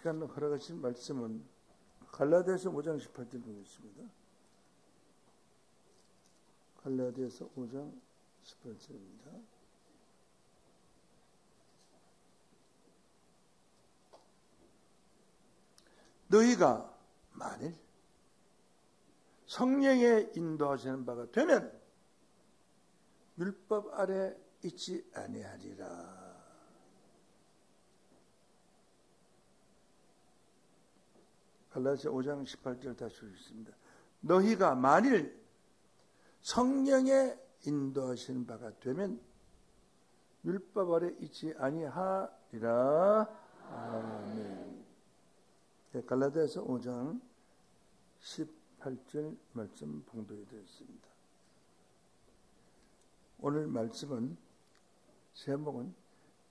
시간 허락하신 말씀은 갈라디아서 5장 18절 보겠습니다. 갈라디아서 5장 18절입니다. 너희가 만일 성령의 인도하시는 바가 되면 율법 아래 있지 아니하리라. 갈라디아 5장 18절 다시 읽습니다. 너희가 만일 성령의 인도하시는 바가 되면 율법 아래 있지 아니하리라. 아멘. 네, 갈라디아서 5장 18절 말씀 봉독이 되었습니다. 오늘 말씀은 제목은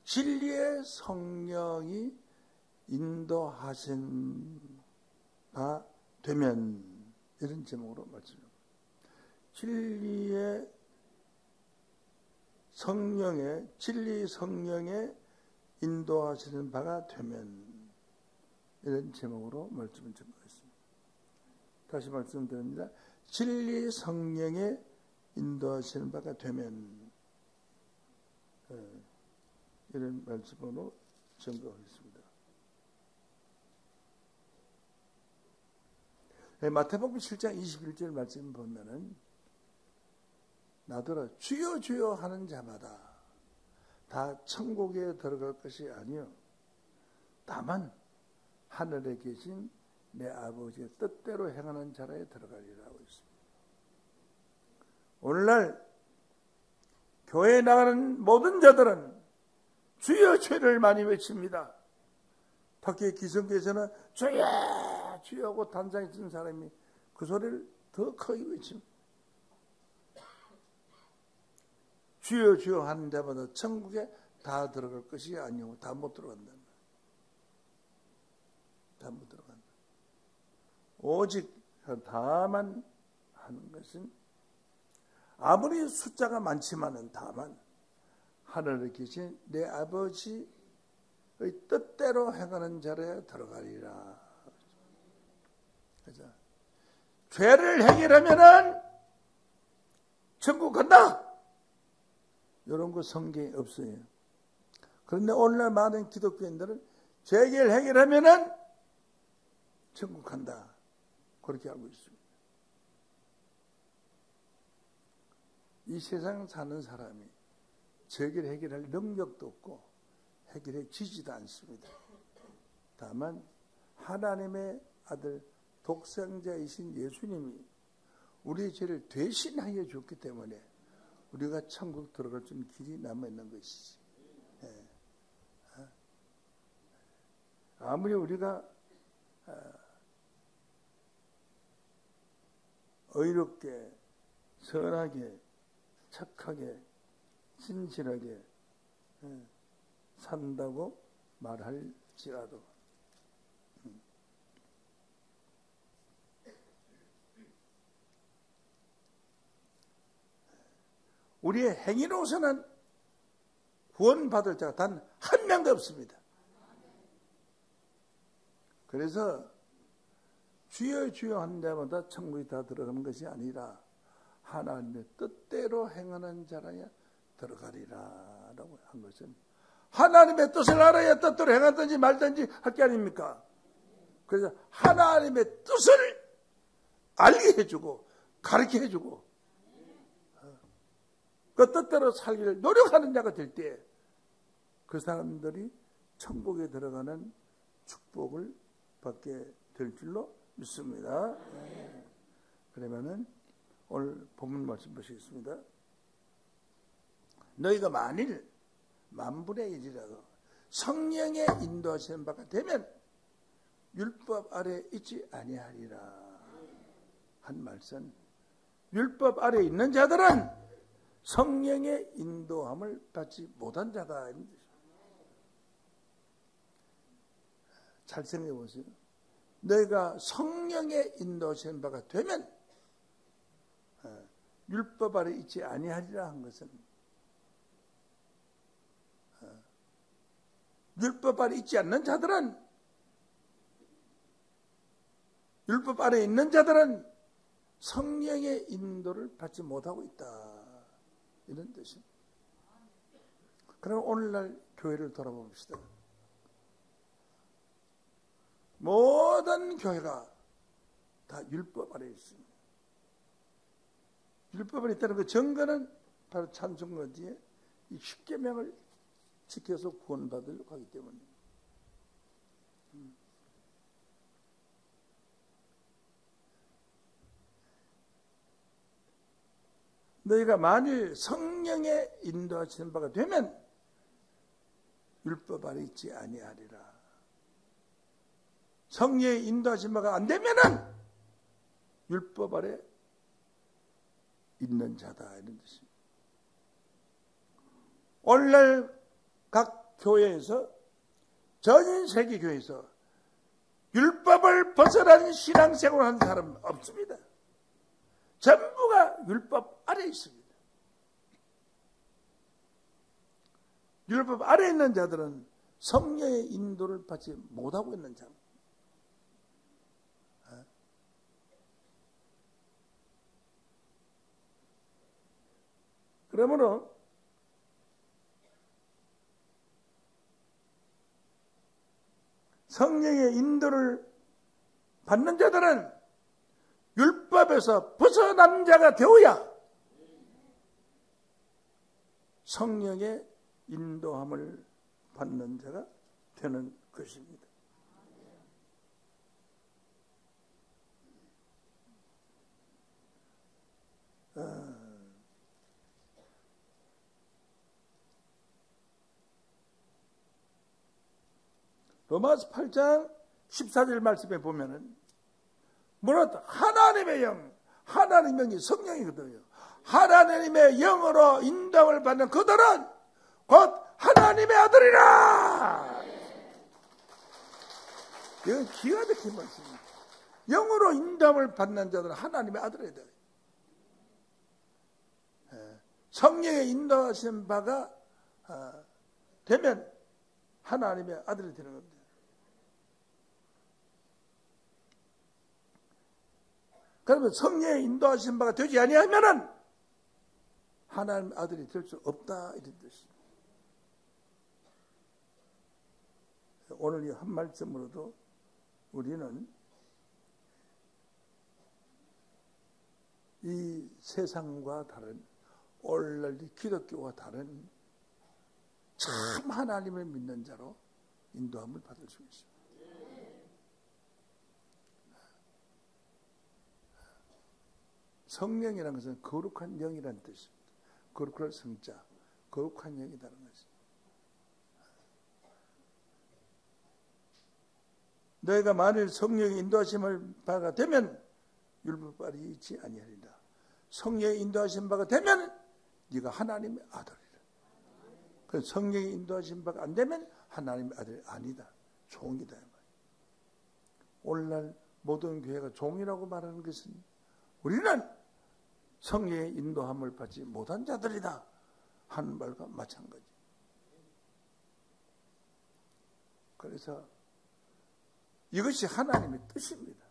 진리의 성령이 인도하신 바 되면 이런 제목으로 말씀합니다. 진리의 성령의 진리 성령의 인도하시는 바가 되면 이런 제목으로 말씀을 전하겠습니다. 다시 말씀드립니다. 진리 성령의 인도하시는 바가 되면 예, 이런 말씀으로 전거하겠습니다. 네, 마태복음 7장 21절 말씀 보면은 나더러 주여 주여 하는 자마다 다 천국에 들어갈 것이 아니요 다만 하늘에 계신 내 아버지의 뜻대로 행하는 자라에 들어가리라고 있습니다. 오늘날 교회에 나가는 모든 자들은 주여 죄를 많이 외칩니다. 특히 기성교에서는 주여 주여하고 단장에 쓴 사람이 그 소리를 더 크게 외칩니다. 주여 주여 하는 자마다 천국에 다 들어갈 것이 아니고 다 못 들어간다. 다못 들어간다. 오직 다만 하는 것은 아무리 숫자가 많지만은 다만 하늘에 계신 내 아버지의 뜻대로 행하는 자리에 들어가리라. 그죠? 죄를 해결하면은 천국 간다. 이런 거 성경에 없어요. 그런데 오늘날 많은 기독교인들은 죄를 해결하면은 천국 간다. 그렇게 알고 있습니다. 이 세상 사는 사람이 죄를 해결할 능력도 없고 해결해 지지도 않습니다. 다만 하나님의 아들 독생자이신 예수님이 우리의 죄를 대신하여 줬기 때문에 우리가 천국 들어갈 수 있는 길이 남아있는 것이지. 예. 어? 아무리 우리가 어, 의롭게, 선하게, 착하게, 진실하게 예, 산다고 말할지라도 우리의 행위로서는 구원받을 자가 단 한 명도 없습니다. 그래서 주여 주여 한 자마다 천국이 다 들어가는 것이 아니라 하나님의 뜻대로 행하는 자라야 들어가리라 라고 한 것은 하나님의 뜻을 알아야 뜻대로 행하든지 말든지 할 게 아닙니까? 그래서 하나님의 뜻을 알게 해주고 가르쳐 해주고 그 뜻대로 살기를 노력하는 자가 될 때 그 사람들이 천국에 들어가는 축복을 받게 될 줄로 믿습니다. 네. 그러면은 오늘 본문 말씀 보시겠습니다. 너희가 만일 만분의 일이라도 성령의 인도하시는 바가 되면 율법 아래 있지 아니하리라 한 말씀. 율법 아래 있는 자들은 성령의 인도함을 받지 못한 자다. 잘 생각해 보세요. 너희가 성령의 인도하신 바가 되면 어, 율법 아래 있지 아니하리라 한 것은 어, 율법 아래 있지 않는 자들은 율법 아래 있는 자들은 성령의 인도를 받지 못하고 있다. 이런 뜻입니다. 그럼 오늘날 교회를 돌아봅시다. 모든 교회가 다 율법 아래 있습니다. 율법 아래 있다는 그 증거는 바로 찬송가 뒤에 이 십계명을 지켜서 구원받으려고 하기 때문입니다. 너희가 만일 성령의 인도하시는 바가 되면 율법 아래 있지 아니하리라. 성령의 인도하신 바가 안 되면은 율법 아래 있는 자다 이런 뜻입니다. 오늘날 각 교회에서 전 세계 교회에서 율법을 벗어난 신앙생활을 하는 사람 없습니다. 전부가 율법 아래 있습니다. 율법 아래 있는 자들은 성령의 인도를 받지 못하고 있는 자. 어? 그러므로 성령의 인도를 받는 자들은 율법에서 벗어난 자가 되어야 성령의 인도함을 받는 자가 되는 것입니다. 로마서 8장 14절 말씀에 보면은 뭐라 하나님의 영, 하나님의 영이 성령이거든요. 하나님의 영으로 인도을 받는 그들은 곧 하나님의 아들이라. 이건 기가 막힌 말씀입니다. 영으로 인도을 받는 자들은 하나님의 아들이다. 예. 성령의 인도하신 바가 아, 되면 하나님의 아들이 되는 겁니다. 그러면 성령의 인도하신 바가 되지 아니하면은 하나님 아들이 될 수 없다 이런 뜻입니다. 오늘 이 한 말씀으로도 우리는 이 세상과 다른 오늘날 기독교와 다른 참 하나님을 믿는 자로 인도함을 받을 수 있습니다. 성령이라는 것은 거룩한 영이라는 뜻입니다. 거룩한 성자, 거룩한 영이라는 것입니다. 너희가 만일 성령의 인도하심을 바가 되면 율법발이 있지 아니하리라. 성령의 인도하신 바가 되면 네가 하나님의 아들이라. 그 성령의 인도하신 바가 안 되면 하나님의 아들이 아니다. 종이다. 오늘날 모든 교회가 종이라고 말하는 것은 우리는 성령의 인도함을 받지 못한 자들이다 하는 말과 마찬가지. 그래서 이것이 하나님의 뜻입니다.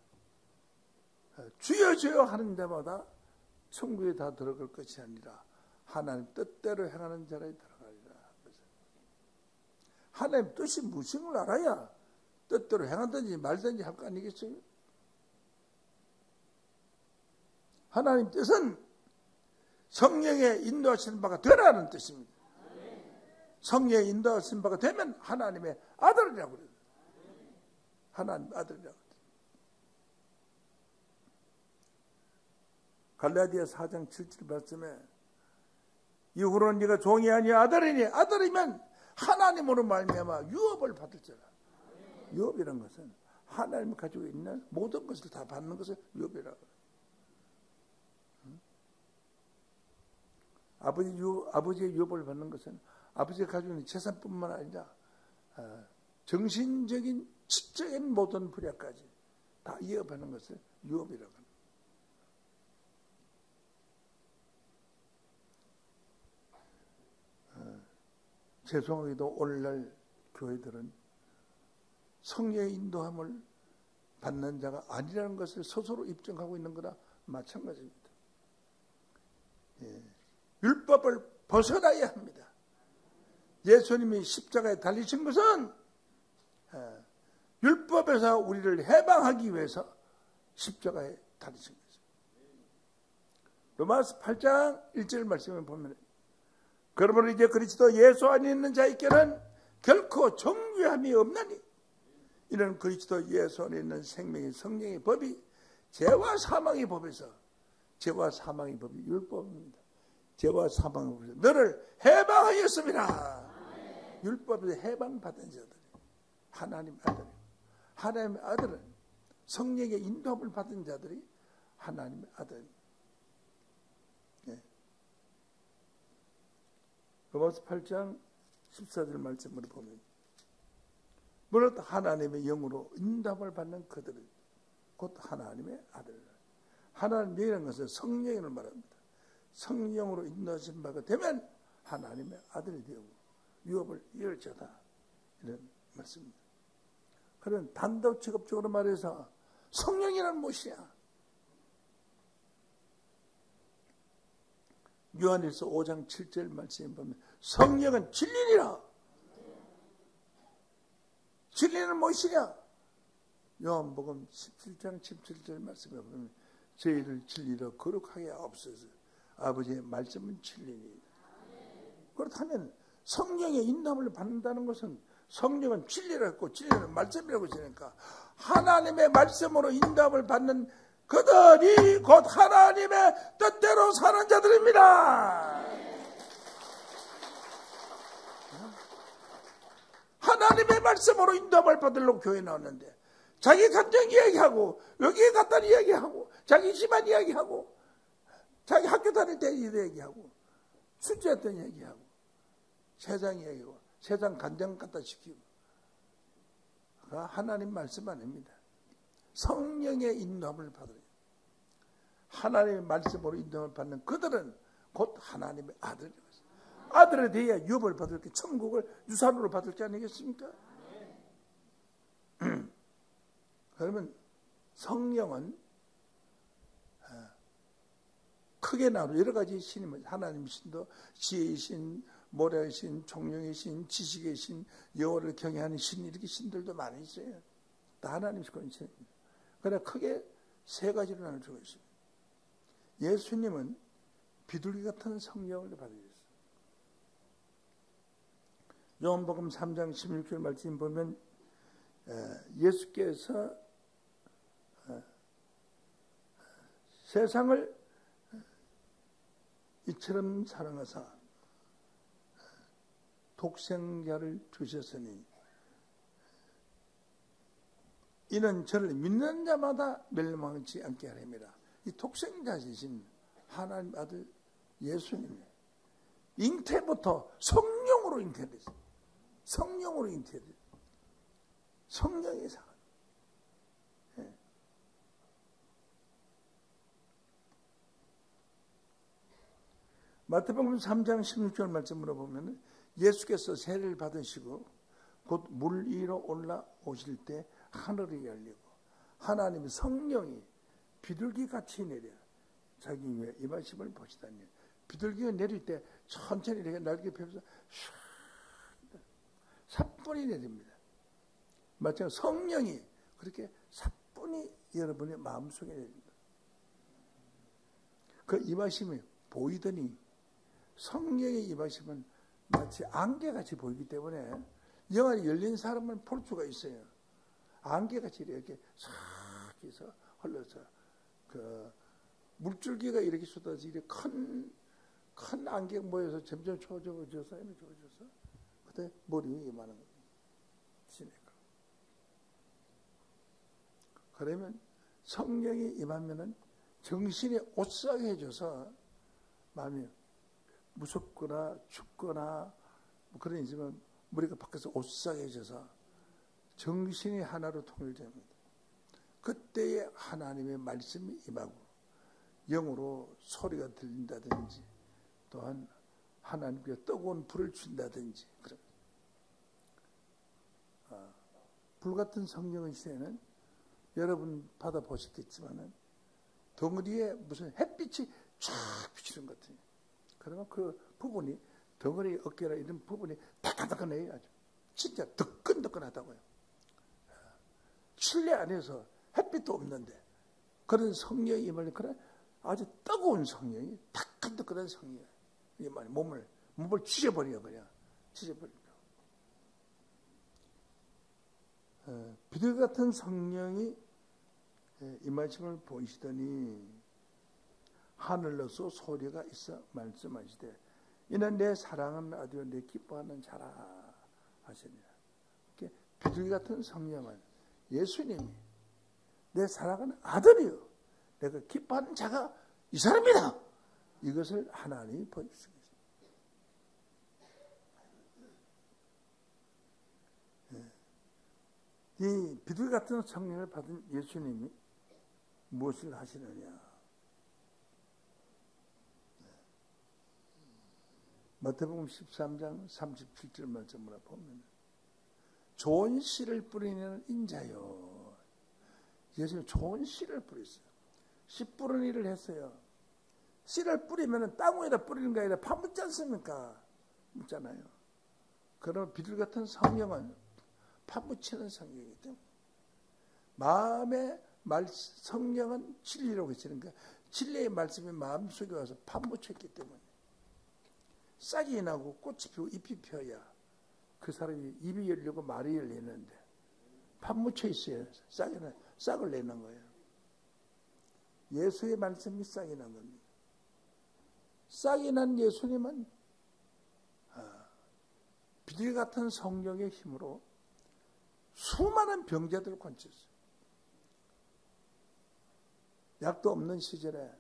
주여 주여 하는 데마다 천국에 다 들어갈 것이 아니라 하나님 뜻대로 행하는 자라에 들어가리라. 하나님 뜻이 무슨 걸 알아야 뜻대로 행하든지 말든지 할 거 아니겠어요? 하나님 뜻은 성령의 인도하시는 바가 되라는 뜻입니다. 성령의 인도하시는 바가 되면 하나님의 아들이라고 그래요. 하나님 아들이라고. 갈라디아 4장 7절 말씀에 이후로는 네가 종이 아니 아들이니 아들이면 하나님으로 말미암아 유업을 받을 자라. 유업이란 것은 하나님 가지고 있는 모든 것을 다 받는 것을 유업이라고. 아버지 유, 아버지의 유업을 받는 것은 아버지가 가지고 있는 재산뿐만 아니라 어, 정신적인 지적인 모든 분야까지 다 이어받는 것을 유업이라고 합니다. 어, 죄송하게도 오늘날 교회들은 성령의 인도함을 받는 자가 아니라는 것을 스스로 입증하고 있는 거나 마찬가지입니다. 예. 율법을 벗어나야 합니다. 예수님이 십자가에 달리신 것은 예. 율법에서 우리를 해방하기 위해서 십자가에 달리신 거죠. 로마서 8장 1절 말씀을 보면 그러므로 이제 그리스도 예수 안에 있는 자에게는 결코 정죄함이 없나니 이는 그리스도 예수 안에 있는 생명의 성령의 법이 죄와 사망의 법에서 죄와 사망의 법이 율법입니다. 죄와 법에서 너를 해방하였습니다. 율법에서 해방받은 자들이 하나님 아들 하나님의 아들은 성령의 인도함을 받은 자들이 하나님의 아들 네. 로마서 8장 14절 말씀을 보면 무릇 하나님의 영으로 인답을 받는 그들은 곧 하나님의 아들. 하나님이라는 것은 성령을 말합니다. 성령으로 인도하신 바가 되면 하나님의 아들이 되고 유업을 이을 자다. 이런 말씀입니다. 그런 단독 직업적으로 말해서 성령이란 무엇이야? 요한일서 5장 7절 말씀에 보면 성령은 진리니라. 진리는 무엇이냐? 요한복음 17장 17절 말씀에 보면 저희를 진리로 거룩하게 없어서 아버지의 말씀은 진리니 그렇다면 성령의 인담을 받는다는 것은 성령은 진리라고 진리는 말씀이라고 하니까 하나님의 말씀으로 인담을 받는 그들이 곧 하나님의 뜻대로 사는 자들입니다. 하나님의 말씀으로 인도함을 받으려고 교회 나왔는데 자기 감정 이야기하고 여기에 갔다 이야기하고 자기 집안 이야기하고 자기 학교 다닐 때 이야기하고 출제했던 이야기하고 세상 이야기하고 세상 간장 갖다 시키고 하나님 말씀 아닙니다. 성령의 인도함을 받으려 하나님의 말씀으로 인도함을 받는 그들은 곧 하나님의 아들입니다. 아들에 대해 유업을 받을 게 천국을 유산으로 받을 게 아니겠습니까? 그러면 성령은 어, 크게 나누 여러 가지 신이 하나님 신도 지혜의 신, 모래의 신, 총령의 신, 지식의 신, 여호를 경외하는 신 이렇게 신들도 많이 있어요. 다 하나님 신입니다. 그러나 크게 세 가지로 나눌 수가 있습니다. 예수님은 비둘기 같은 성령을 받으셨어요. 요한복음 3장 16절 말씀 보면 예수께서 세상을 이처럼 사랑하사 독생자를 주셨으니 이는 저를 믿는 자마다 멸망치 않게 하렵니다. 이 독생자이신 하나님 아들 예수님 잉태부터 성령으로 잉태됐어요. 성령으로 잉태돼. 성령의 사 예. 마태복음 3장 16절 말씀으로 보면 예수께서 세례를 받으시고 곧 물 위로 올라오실 때 하늘이 열리고 하나님의 성령이 비둘기 같이 내려 자기 위에 임하심을 보시다니 비둘기가 내릴 때 천천히 이렇게 날개 펴서 사뿐히 내립니다. 마찬가지로 성령이 그렇게 사뿐히 여러분의 마음속에 내립니다. 그 임하심이 보이더니 성령의 임하심은 마치 안개같이 보이기 때문에 영안이 열린 사람은 볼 수가 있어요. 안개같이 이렇게 싹 해서 흘러서 그 물줄기가 이렇게 쏟아지 이렇게 큰, 큰 안개 모여서 점점 초조해져서 초조해져서 때 머리 위에 임하는 거니까. 그러면 성령이 임하면은 정신이 오싹해져서 마음이 무섭거나 춥거나 뭐 그런 이지만 머리가 밖에서 오싹해져서 정신이 하나로 통일됩니다. 그때에 하나님의 말씀이 임하고 영으로 소리가 들린다든지 또한 하나님께 뜨거운 불을 준다든지 그런 아, 불 같은 성령의 시에는 여러분 받아 보셨겠지만은 덩어리에 무슨 햇빛이 쫙 비치는 것 같아요. 그러면 그 부분이 덩어리 어깨나 이런 부분이 따끈따끈해요. 아주. 진짜 뜨끈뜨끈하다고요. 실내 안에서 햇빛도 없는데 그런 성령이 임할 그런 아주 뜨거운 성령이 따끈따끈한 성령. 이 말이 몸을 몸을 찢어버려 그냥 찢어버려. 어, 비둘 같은 성령이 이 말씀을 보시더니 하늘로서 소리가 있어 말씀하시되 이는 내 사랑은 아주 내 기뻐하는 자라 하시니라. 비둘기 같은 성령은 예수님이 내 사랑하는 아들이요. 내가 기뻐하는 자가 이 사람이다. 이것을 하나님이 보여주셨습니다. 예. 이 비둘기 같은 성령을 받은 예수님이 무엇을 하시느냐? 마태복음 13장 37절 말씀을 보면 좋은 씨를 뿌리는 인자요. 예수님 좋은 씨를 뿌렸어요. 씨 뿌리는 일을 했어요. 씨를 뿌리면 땅 위에다 뿌리는 게 아니라 파묻지 않습니까? 묻잖아요. 그럼 비둘 같은 성령은 파묻히는 성령이기 마음의 말, 성령은 진리라고 했으니까 진리의 말씀이 마음속에 와서 파묻혔기 때문에 싹이 나고 꽃이 피고 잎이 펴야 그 사람이 입이 열리고 말이 열리는데 파묻혀 있어야 싹이 나 싹을 내는 거예요. 예수의 말씀이 싹이 난 겁니다. 싹이 난 예수님은 아, 비둘기 같은 성령의 힘으로 수많은 병자들을 건쳤어요. 약도 없는 시절에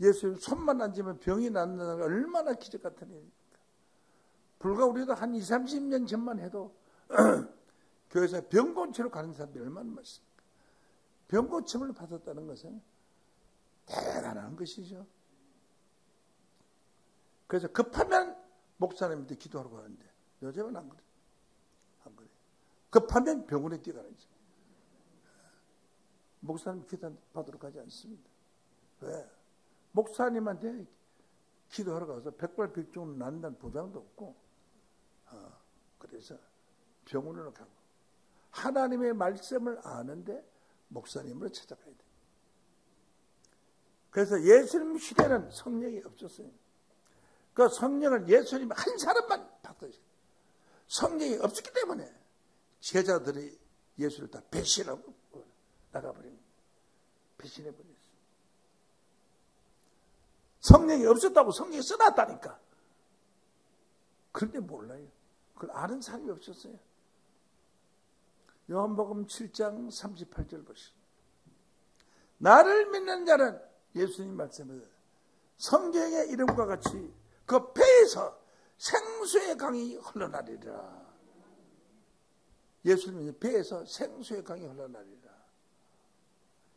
예수님 손만 앉으면 병이 낫는 게 얼마나 기적 같은 일입니까? 불과 우리도 한 20, 30년 전만 해도 교회에서 병고치로 가는 사람들이 얼마나 많습니까? 병고침을 받았다는 것은 대단한 것이죠. 그래서 급하면 목사님한테 기도하러 가는데 요즘은 안 그래. 안 그래. 급하면 병원에 뛰어가는지. 목사님 기도 받으러 가지 않습니다. 왜? 목사님한테 기도하러 가서 백발백중 난다는 보장도 없고, 어, 그래서 병원으로 가고, 하나님의 말씀을 아는데 목사님으로 찾아가야 돼. 그래서 예수님 시대는 성령이 없었어요. 그 성령을 예수님 한 사람만 받았어요. 성령이 없었기 때문에 제자들이 예수를 다 배신하고 나가버립니다. 배신해버렸어요. 성령이 없었다고 성령이 써놨다니까. 그런데 몰라요. 그걸 아는 사람이 없었어요. 요한복음 7장 38절 보시죠. 나를 믿는 자는 예수님 말씀을 성경의 이름과 같이 그 배에서 생수의 강이 흘러나리라. 예수님이 배에서 생수의 강이 흘러나리라.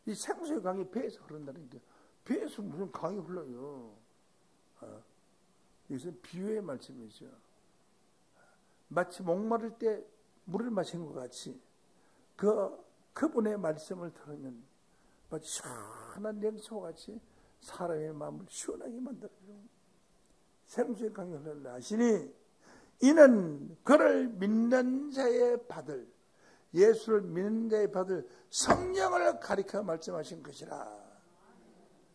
이 생수의 강이 배에서 흐른다는 게 배에서 무슨 강이 흘러요. 어? 이것은 비유의 말씀이죠. 마치 목마를 때 물을 마신 것 같이 그 그분의 말씀을 들으면 마치 시원한 냉수와 같이 사람의 마음을 시원하게 만들어요. 생수의 강이 흘러나 하시니 이는 그를 믿는 자의 받을 예수를 믿는 자의 받을 성령을 가리켜 말씀하신 것이라.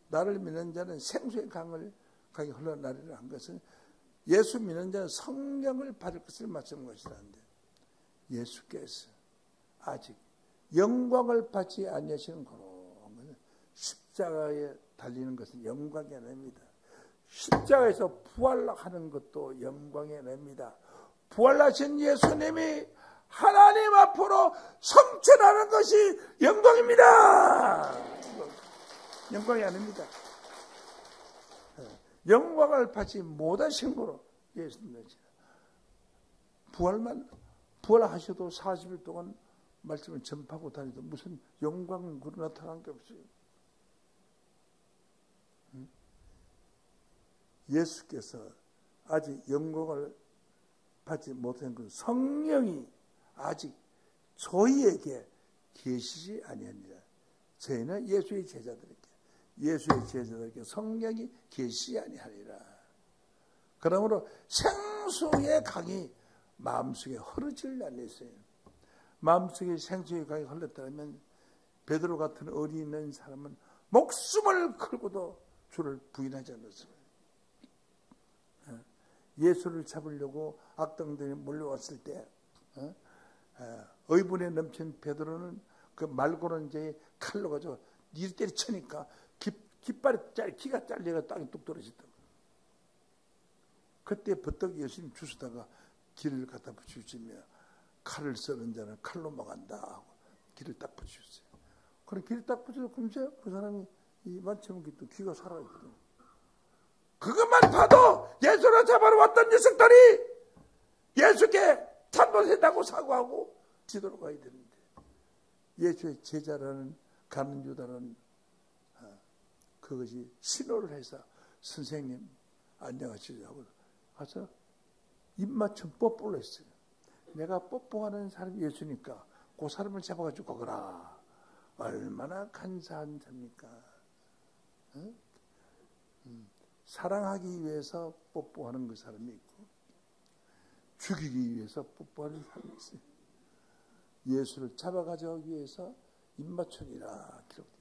나를 믿는 자는 생수의 강을 강이 흘러나리라 한 것은 예수 믿는 자는 성령을 받을 것을 말씀한 것이라는데 예수께서 아직 영광을 받지 아니하시는 그런 십자가에 달리는 것은 영광이 아닙니다. 십자가에서 부활하는 것도 영광이 아닙니다. 부활하신 예수님이 하나님 앞으로 성천하는 것이 영광입니다. 영광이 아닙니다. 영광을 받지 못하신 거로 예수님 부활만 부활하셔도 40일 동안 말씀을 전파하고 다니도 무슨 영광으로 나타난 게 없어요. 예수께서 아직 영광을 받지 못한 그 성령이 아직 저희에게 계시지 아니하니라. 저희는 예수의 제자들에게 예수의 제자들에게 성령이 계시지 아니하니라. 그러므로 생수의 강이 마음속에 흐르질 않았어요. 마음속에 생수의 강이 흘렀다면 베드로 같은 있는 사람은 목숨을 걸고도 주를 부인하지 않았습니다. 어? 예수를 잡으려고 악당들이 몰려왔을 때 어? 어, 의분에 넘친 베드로는 그 말고는 이제 칼로 가지고 니를 때려치니까 깃발이 짤, 기가 잘려가 땅에 뚝 떨어졌다고. 그때 버떡 예수님 주시다가 길을 갖다 붙여주며 칼을 쓰는 자는 칼로 막한다 하고 길을 딱 붙여주세요. 그럼 길을 딱 붙여서 금세 그 사람이 이 만체문기 또 귀가 살아있거든. 그것만 봐도 예수를 잡아러 왔던 녀석들이 예수께 참못했다고 사과하고 지도로 가야 되는데 예수의 제자라는 가는 유다는 어, 그것이 신호를 해서 선생님 안녕하시죠 하고 가서 입맞춤 뽀뽀를 했어요. 내가 뽀뽀하는 사람이 예수니까 그 사람을 잡아가지고 가거라. 얼마나 간사한 자입니까? 응? 음, 사랑하기 위해서 뽀뽀하는 그 사람이 있고 죽이기 위해서 뽀뽀하는 사람이 있어요. 예수를 잡아가기 위해서 입맞춤이라 있습니다.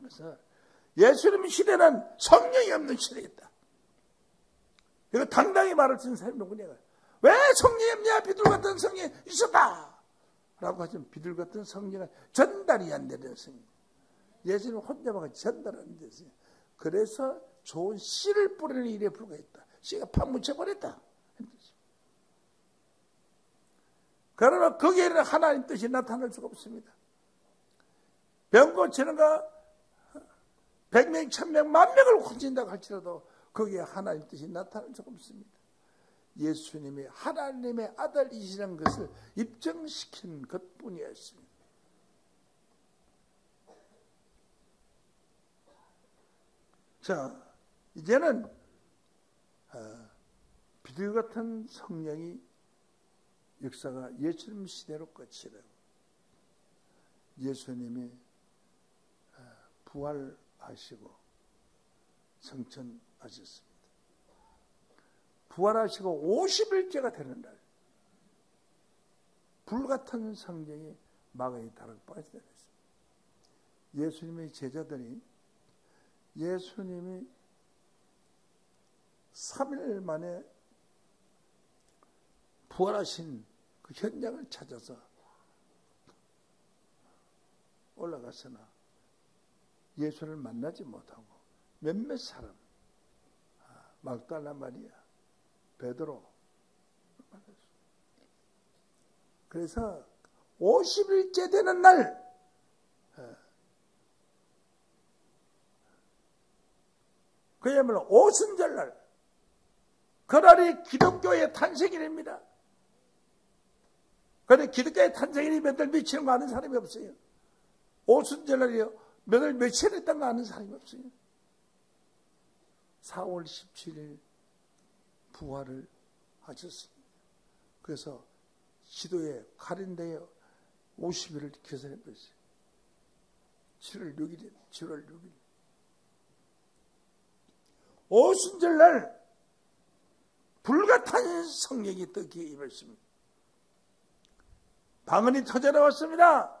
그래서 예수님 시대는 성령이 없는 시대였다. 이거 당당히 말을 쓴 사람이 누구냐? 왜 성령이 없냐? 비둘 같은 성령이 있었다. 라고 하지만 비둘 같은 성령은 전달이 안 되는 성령. 예수님 혼자만 전달 안 됐어요. 그래서 좋은 씨를 뿌리는 일에 불과했다. 씨가 파묻혀버렸다. 그러나 거기에는 하나님 뜻이 나타날 수가 없습니다. 병 고치는 거, 백명, 천명, 만명을 고친다고 할지라도 거기에 하나님 뜻이 나타날 수가 없습니다. 예수님이 하나님의 아들이시라는 것을 입증시킨 것 뿐이었습니다. 자, 이제는 어, 비둘 같은 성령이 역사가 예수님 시대로 끝이래요. 예수님이 어, 부활 하시고 성천하셨습니다. 부활하시고 50일째가 되는 날, 불같은 성경이 마가의 다락방에 되었습니다. 예수님의 제자들이 예수님이 3일 만에 부활하신 그 현장을 찾아서 올라갔으나 예수를 만나지 못하고 몇몇 사람 아, 막달라 마리아 베드로 그래서 50일째 되는 날 예. 그야말로 오순절날 그날이 기독교의 탄생일입니다. 그런데 기독교의 탄생일이 몇달 며칠인 거 아는 사람이 없어요. 오순절날이요. 몇월 며칠 했던 거 아는 사람이 없어요. 4월 17일 부활을 하셨습니다. 그래서 시도에 가린데에 50일을 계산해 보세요. 7월 6일, 7월 6일. 오순절날 불같은 성령이 뜨기에 임했습니다. 방언이 터져 나왔습니다.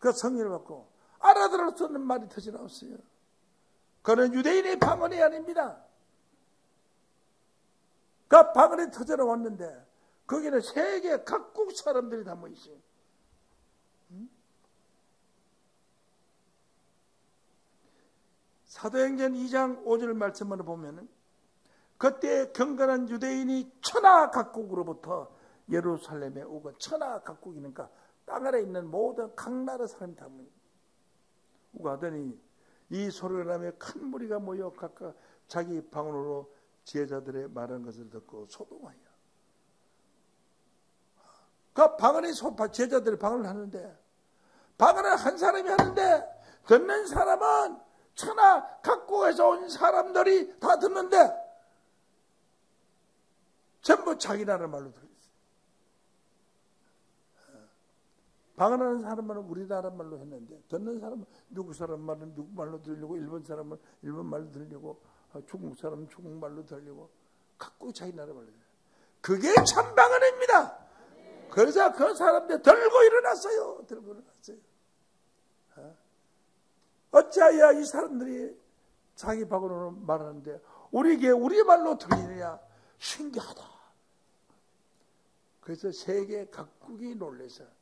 그 성령을 받고 알아들을 수 없는 말이 터져 나왔어요. 그는 유대인의 방언이 아닙니다. 그 방언이 터져 나왔는데 거기는 세계 각국 사람들이 다 모이시요 사도행전 2장 5절 말씀을 보면은 그때 경건한 유대인이 천하 각국으로부터 예루살렘에 오고 천하 각국이니까 땅 아래 있는 모든 각 나라 사람이 다 오고 하더니 이 소리가 나며 큰 무리가 모여 각각 자기 방으로 제자들의 말한 것을 듣고 소동하여. 그 방언이 제자들의 방언을 하는데 방언을 한 사람이 하는데 듣는 사람은 천하 각국에서 온 사람들이 다 듣는데 전부 자기 나라 말로 들었어요. 방언하는 사람은 우리 나라 말로 했는데 듣는 사람은 누구 사람 말은 누구 말로 들리고 일본 사람은 일본 말로 들리고 어, 중국 사람은 중국 말로 들리고 각국 자기 나라 말로 들려요. 그게 참 방언입니다. 그래서 그 사람들 들고 일어났어요. 들고 일어났어요. 어? 어찌하여 이 사람들이 자기 방언으로 말하는데 우리에게 우리 말로 들리느냐 신기하다. 그래서 세계 각국이 놀래서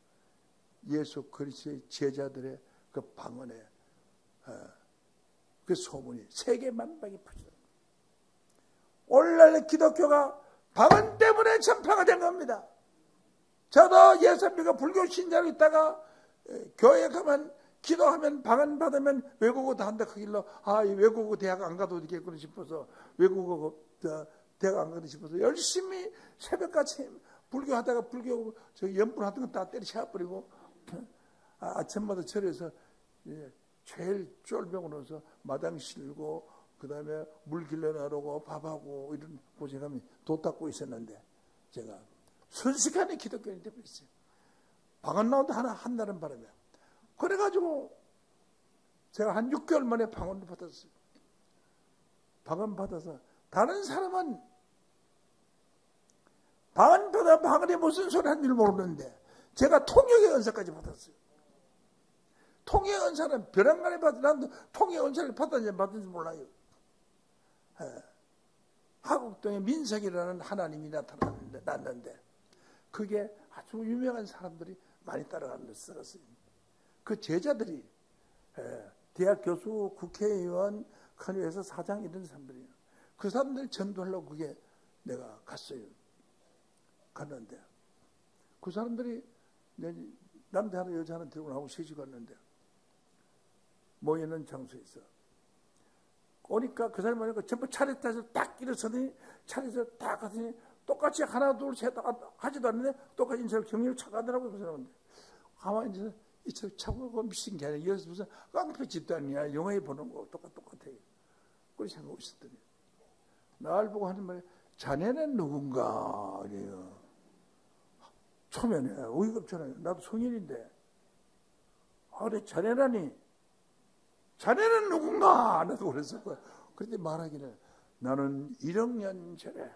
예수 그리스도의 제자들의 그 방언에 어, 그 소문이 세계 만방이 퍼져. 오늘날 기독교가 방언 때문에 전파가 된 겁니다. 저도 예수 믿고 불교 신자로 있다가 교회 가면 기도하면 방언 받으면 외국어 다 한다 하길로 아 외국어 대학 안 가도 되겠구나 싶어서 외국어 대학 안 가도 싶어서 열심히 새벽같이 불교하다가 불교 저 연분 하던 거 다 때려쳐 버리고 아, 아침마다 절에서 예, 제일 쫄병 으로서 마당 실고 그 다음에 물 길러 나르고 밥하고 이런 고생하면 도 닦고 있었는데 제가 순식간에 기독교인이 되버렸어요. 방언 나온다 하나 한다는 바람에 그래가지고 제가 한 6개월 만에 방언을 받았어요. 방언 받아서 다른 사람은 방언 받아 방언이 무슨 소리 하는지 모르는데 제가 통역의 은사까지 받았어요. 통역 은사는 벼랑간에 받은 난 통역 은사를 받았는지 받은지 몰라요. 예. 하국동에 민석이라는 하나님이 나타났는데 났는데 그게 아주 유명한 사람들이 많이 따라가는 썩었어요. 그 제자들이 예, 대학 교수, 국회의원, 큰 회사 사장 이런 사람들이에요. 그 사람들 전도하려고 그게 내가 갔어요. 갔는데 그 사람들이 남자 하나 여자 하나 들고 나하고 셋이 갔는데 모이는 장소에서. 오니까 그 사람이 오니까 전부 차례 따서 딱 일어서더니 차례에서 딱 가더니 똑같이 하나 둘셋 하지도 않는데 똑같이 인사를 경리를 차가더라고요 그 사람은 가만히 있어서 이차 차고 미친 게 아니라 여기서 무슨 깡패 집단이야. 영화에 보는 거 똑같 똑같아요 그렇게 생각하고 있었더니. 나를 보고 하는 말이 자네는 누군가? 그래요 초면에 어이가 없잖아요 나도 성인인데 아 그래 자네라니 자네는 누군가? 나도 그랬을 거야. 그런데 말하기를 나는 1억 년 전에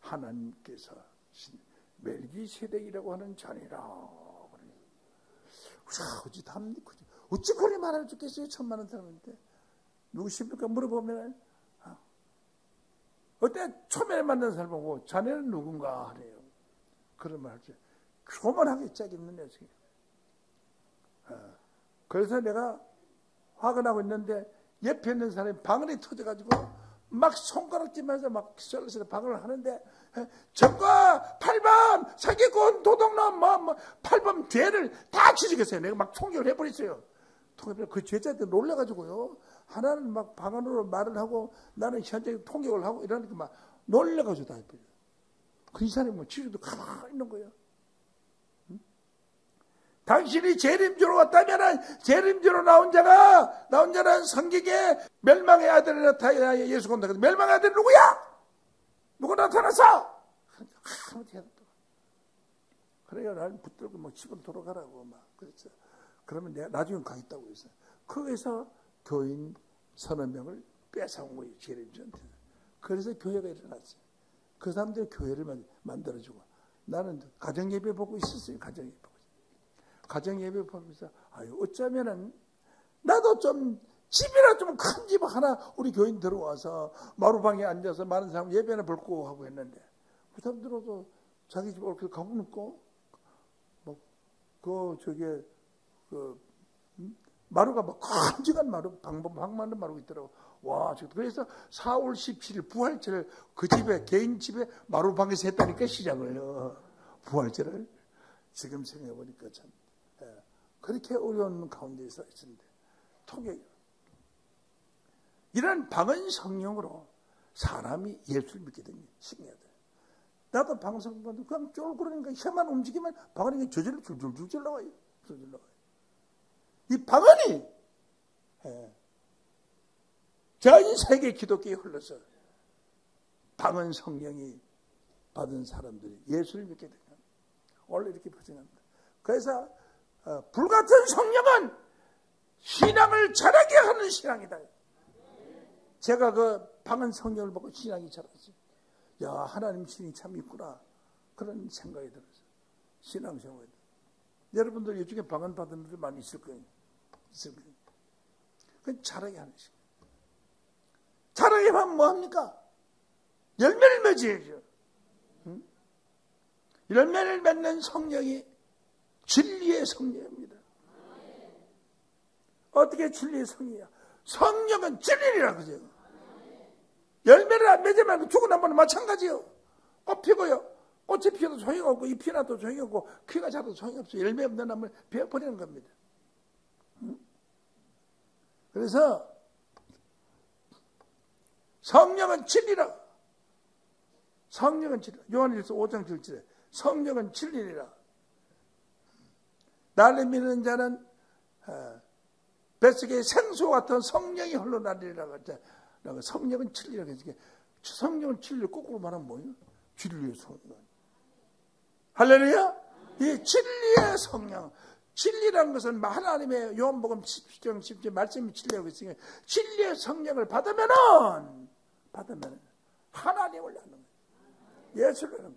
하나님께서 멜기세덱이라고 하는 자니라. 어찌 담, 어찌 그리 말할 죽겠어요? 천만 원 사람인데. 누구십니까? 물어보면, 아, 어때? 초면에 만난 사람 보고 자네는 누군가 하래요. 그런 말 하죠. 짝 있는 녀석이에요. 아, 그래서 내가 화가 나고 있는데 옆에 있는 사람이 방언이 터져가지고 막 손가락질면서 막 썰어서 방언을 하는데 적과 8번 사기꾼 도둑놈 뭐, 뭐 8번 죄를 다 지적했어요. 내가 막 총격을 해버렸어요. 그 죄자들 놀래가지고요. 하나는 막 방언으로 말을 하고 나는 현재 통역을 하고 이러니까 막 놀래가지고 다 해버려요. 그 이사람이 뭐 지주도 가만히 있는 거예요. 당신이 재림주로 왔다면 재림주로 나온 자가 나온 자는 성경에 멸망의 아들이 나타나 예수가 온다. 멸망의 아들이 누구야? 나타났어? 아무 대답 그래요. 나는 붙들고 막 집으로 돌아가라고 막 그랬죠. 그러면 내가 나중에 가겠다고 했어요. 거기서 교인 서너 명을 뺏어온 거예요. 재림주한테. 그래서 교회가 일어났어요. 그 사람들이 교회를 만들어주고 나는 가정예배 보고 있었어요. 가정예배. 가정 예배 보면서 아유 어쩌면은 나도 좀 집이라 좀 큰 집 하나 우리 교인 들어와서 마루방에 앉아서 많은 사람 예배나 볼고 하고 했는데 그 사람 들어도 자기 집 이렇게 가고 놓고 뭐그 저게 그 음? 마루가 뭐 큼직한 마루 방방 방만한 마루가 있더라고. 와, 그래서 4월 17일 부활절을 그 집에 개인 집에 마루방에서 했다니까 시작을 부활절을 지금 생각해 보니까 참 그렇게 어려운 가운데서 있었는데 통역 이런 방언 성령으로 사람이 예수를 믿게 되면 신기하다. 나도 방송 보면 그냥 쫄그러니까 혀만 움직이면 방언이 저절로 줄줄줄 나와요. 줄줄 나와요. 이 방언이 예. 전 세계 기독교에 흘러서 방언 성령이 받은 사람들이 예수를 믿게 되는 원래 이렇게 퍼져갑니다. 그래서 어, 불같은 성령은 신앙을 자라게 하는 신앙이다. 제가 그 방언 성령을 보고 신앙이 자랐어요. 야 하나님 신이 참 있구나 그런 생각이 들었어요. 신앙생활. 여러분들 이중에 방언 받은 분들 많이 있을 거예요. 있을 거예요. 그 자라게 하는 시간. 자라게 하면 뭐합니까? 열매를 맺어야죠. 응? 열매를 맺는 성령이 진리의 성령입니다. 어떻게 진리의 성이야? 성령은 진리라 그죠? 열매를 안 맺으면 죽은 한 번은 마찬가지요. 꽃 피고요. 꽃이 피어도 소용이 없고 잎이 나도 소용이 없고 귀가 자도 소용이 없어요. 열매 없는 나무를 베어버리는 겁니다. 그래서 성령은 진리라. 성령은 진리라. 요한일서 5장 7절에 성령은 진리라. 나를 믿는 자는 어, 뱃속에 생수 같은 성령이 흘러나리라고 하죠. 성령은 진리라고 했지. 성령은 진리 거꾸로 말하면 뭐예요? 진리의 성령. 할렐루야? 이 진리의 성령. 진리라는 것은 하나님의 요한복음 10장 10절 말씀이 진리라고 했으니까 진리의 성령을 받으면은 받으면 하나님을 아는 거예요. 예수를 아는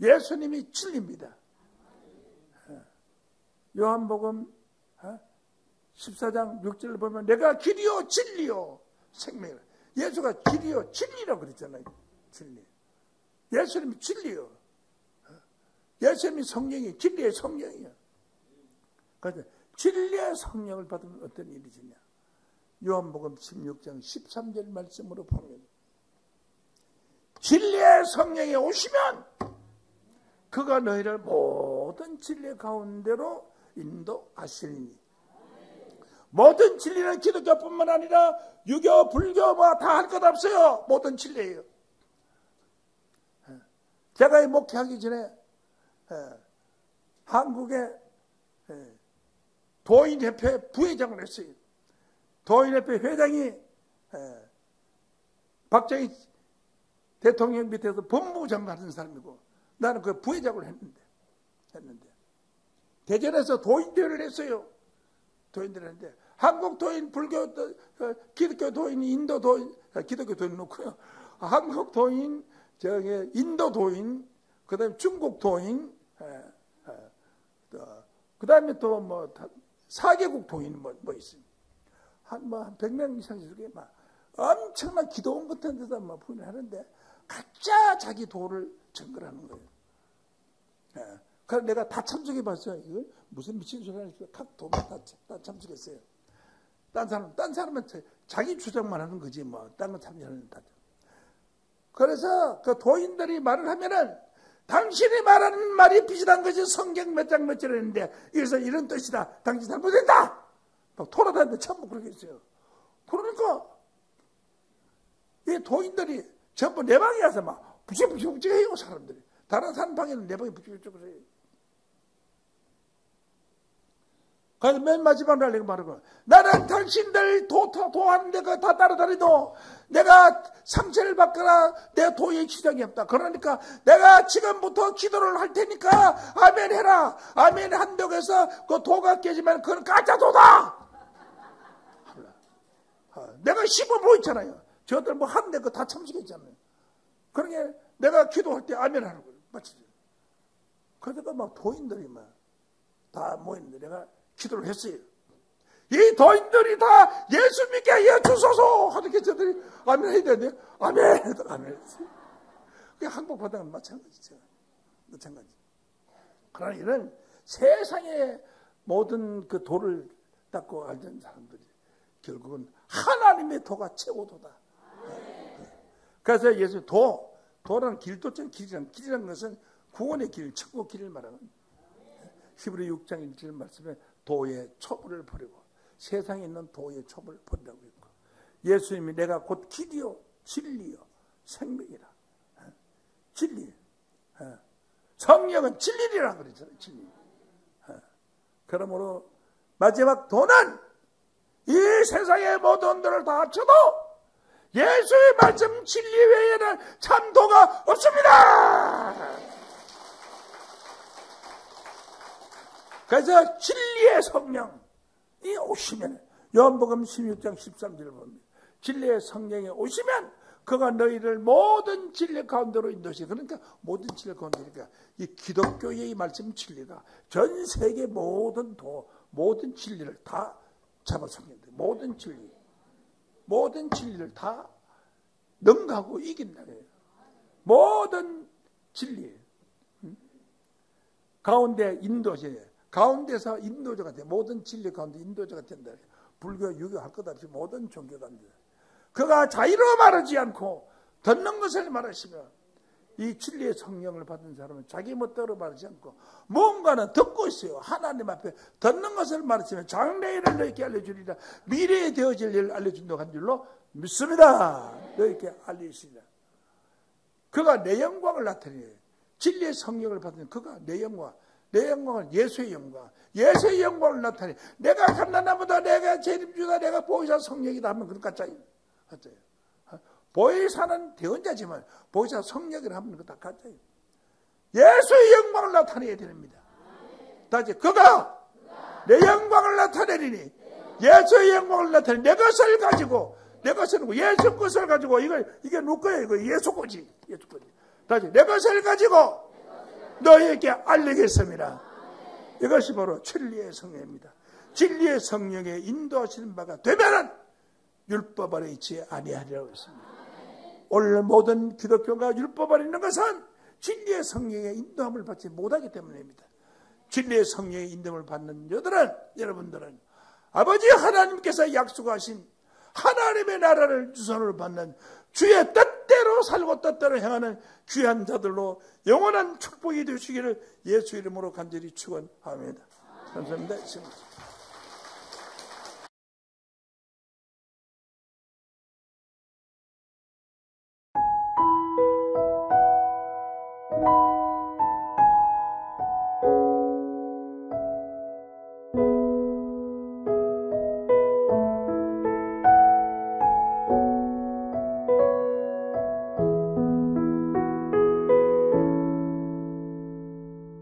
거예요. 예수님이 진리입니다. 요한복음 14장 6절을 보면 내가 길이요 진리요 생명이라. 예수가 길이요 진리라고 그랬잖아요. 진리. 예수님이 진리요. 예수님이 성령이 진리의 성령이야. 그래서 진리의 성령을 받으면 어떤 일이 지냐. 요한복음 16장 13절 말씀으로 보면 진리의 성령이 오시면 그가 너희를 모든 진리 가운데로 인도하시리니 모든 진리는 기독교뿐만 아니라 유교, 불교 뭐 다 할 것 없어요. 모든 진리예요. 제가 이 목회하기 전에 한국의 도인협회 부회장을 했어요. 도인협회 회장이 박정희 대통령 밑에서 법무부장 같은 사람이고 나는 그 부회장을 했는데 했는데 대전에서 도인대회를 했어요. 도인들을 했는데 한국 도인, 불교, 어, 기독교 도인, 인도 도인, 아, 기독교 도인 놓고요. 한국 도인, 저기 인도 도인, 그 다음에 중국 도인, 그 다음에 또뭐 사개국 도인 뭐, 뭐 있습니다. 한 뭐 한 100명 이상 이렇게 막 엄청난 기도원 같은 데다 막 부인을 하는데 각자 자기 도를 전거하는 거예요. 예. 그래서 내가 다 참석해 봤어요. 이거 무슨 미친 소리 하니까 각 도면 다, 다 참석했어요. 딴 사람, 딴 사람은 자기 주장만 하는 거지, 뭐. 딴건 참여하는 다. 그래서 그 도인들이 말을 하면은 당신이 말하는 말이 비슷한 것이 성경 몇 장 몇절 했는데 이래서 이런 뜻이다. 당신 잘못했다! 막 돌아다니는데 그렇게 했어요. 그러니까 이 도인들이 전부 내 방에 와서 막 부지부지부지 해요, 사람들이. 다른 사람 방에는 내 방에 부지부지 그래요. 그래서 맨 마지막 날 내가 말하고 나는 당신들 도, 도, 도하는 데가 다 따라다니도 내가 상처를 받거나 내 도의 지장이 없다. 그러니까 내가 지금부터 기도를 할 테니까 아멘 해라. 아멘 한다고 해서 그 도가 깨지면 그건 가짜 도다. 어, 내가 시범 보있잖아요. 저들 뭐 하는데 그다 참석했잖아요. 그러니까 내가 기도할 때 아멘 하는 거예요. 맞지? 그러니까 막 도인들이 막 다 모이는데 내가 기도를 했어요. 이 도인들이 다 예수 믿게 해 주소서 하는 게 저들이 아멘 해야 되는데 아멘 아멘. 그게 한국 바닥은 마찬가지죠. 마찬가지. 그러나 이런 세상의 모든 그 도를 닦고 알던 사람들이 결국은 하나님의 도가 최고도다. 그래서 예수 도, 도라는 길도점 길이란, 길이라는 것은 구원의 길, 천국 길을 말하는 히브리 6장 1절 말씀에 도의 첩을 버리고 세상에 있는 도의 첩을 버리라고 했고 예수님이 내가 곧 길이요 진리요 생명이라. 진리. 성령은 진리라 그랬잖아요. 진리. 그러므로 마지막 도는 이 세상의 모든 돈을 다 합쳐도 예수의 말씀 진리 외에는 참도가 없습니다. 그래서 진리의 성령이 오시면 요한복음 16장 13절을 봅니다. 진리의 성령이 오시면 그가 너희를 모든 진리 가운데로 인도시 그러니까 모든 진리 가운데니까 이 기독교의 말씀 진리가 전 세계 모든 도 모든 진리를 다 잡아서겠는데 모든 진리 모든 진리를 다 능가하고 이긴다 그 모든 진리 가운데 인도시 가운데서 인도자가 돼 모든 진리 가운데 인도자가 된다 불교 유교 할 것 없이 모든 종교 가운데 그가 자유로 말하지 않고 듣는 것을 말하시며 이 진리의 성령을 받은 사람은 자기 멋대로 말하지 않고 뭔가는 듣고 있어요. 하나님 앞에 듣는 것을 말하시면 장래일을 너희에게 알려주리라. 미래에 되어질 일을 알려준다고 한 줄로 믿습니다. 너희에게 알리시리라. 그가 내 영광을 나타내 진리의 성령을 받은 그가 내 영광 내 영광은 예수의 영광 예수의 영광을 나타내 내가 감난나보다 내가 재림주다 내가 보이사 성령이다 하면 그것 같잖아요. 같아요. 보혜사는 대언자지만 보혜사 성령을 하면 그다 가짜요. 예수의 영광을 나타내야 됩니다. 다시 그가 내 영광을 나타내리니 예수의 영광을 나타내 내 것을 가지고 내 것은 예수 것을 가지고 이걸 이게 누구예요? 이거 예수 거지. 예수 거지. 다시 내 것을 가지고 너에게 알리겠습니다. 이것이 바로 진리의 성령입니다. 진리의 성령에 인도하시는 바가 되면은 율법 아래 있지 아니하리라고 했습니다. 오늘 모든 기독교가 율법 아래 있는 것은 진리의 성령의 인도함을 받지 못하기 때문입니다. 진리의 성령의 인도함을 받는 여들은 여러분들은 아버지 하나님께서 약속하신 하나님의 나라를 주선으로 받는 주의 뜻 대로 살고 뜻대로 행하는 귀한 자들로 영원한 축복이 되시기를 예수 이름으로 간절히 축원합니다. 감사합니다.